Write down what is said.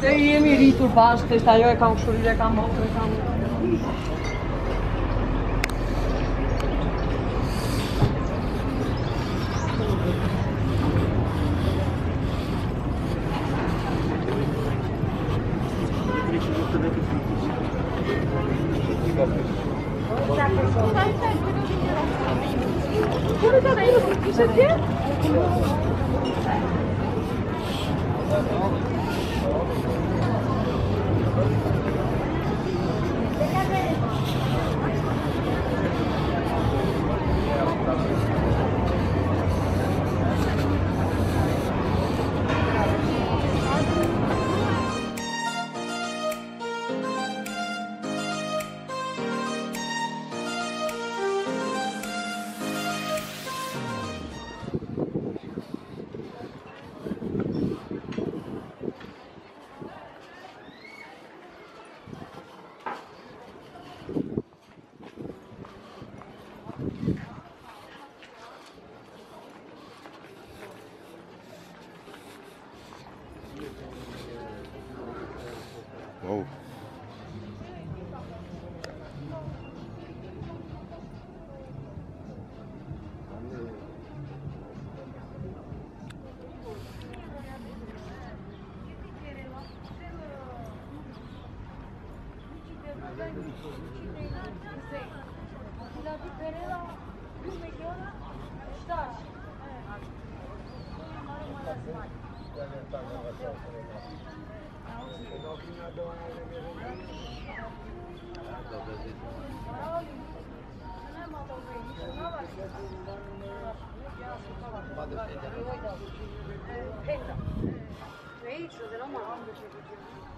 jemi rritur miri turbash, thaj ajo e kam kushurir, e kam motër, e kam. Thank you. Thank you. Wow. Thank you. 慢点，慢点。